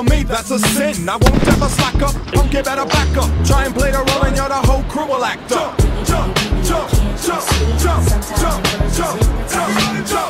on me, that's a sin. I won't ever slack up, punky better back up. Try and play the role and you're the whole crew will act up. Jump, jump, jump, jump, jump, jump, jump, jump, jump.